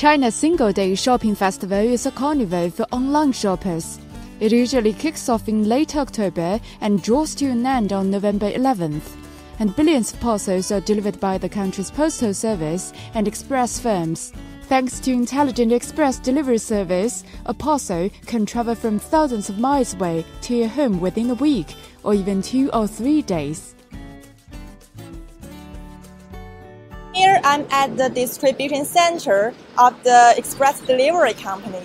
China's Single Day Shopping Festival is a carnival for online shoppers. It usually kicks off in late October and draws to an end on November 11th. And billions of parcels are delivered by the country's postal service and express firms. Thanks to intelligent express delivery service, a parcel can travel from thousands of miles away to your home within a week or even two or three days. I'm at the distribution center of the express delivery company.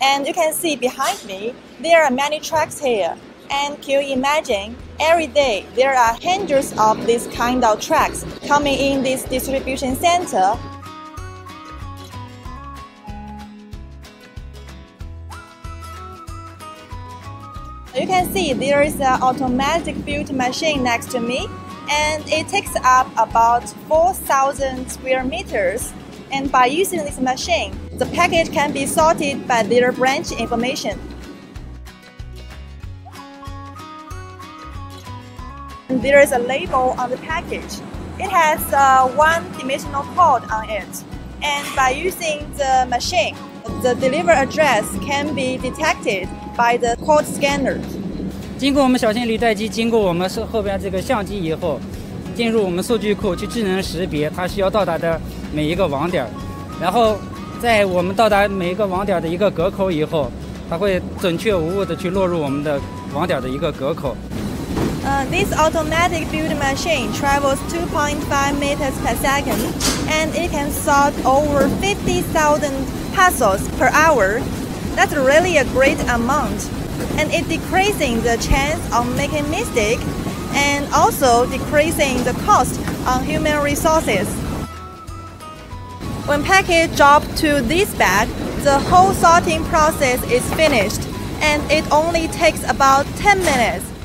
And you can see behind me, there are many trucks here. And can you imagine, every day there are hundreds of these kind of trucks coming in this distribution center. You can see there is an automatic built machine next to me and it takes up about 4,000 square meters. And by using this machine, the package can be sorted by their branch information. And there is a label on the package. It has uh, a one-dimensional code on it. And by using the machine, the delivery address can be detected by the code scanner. 经过我们小型履带机经过我们是后边这个相机以后，进入我们数据库去智能识别它需要到达的每一个网点，然后在我们到达每一个网点的一个隔口以后，它会准确无误的去落入我们的网点的一个隔口。Uh, this automatic build machine travels 2.5 meters per second and it can sort over 50,000 parcels per hour. That's really a great amount and it decreasing the chance of making mistake and also decreasing the cost on human resources. When package drop to this bag, the whole sorting process is finished and it only takes about 10 minutes.